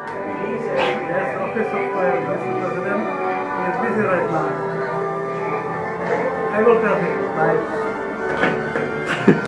Yes, office of uh, Mr. President he is busy right now. I will tell him. Bye.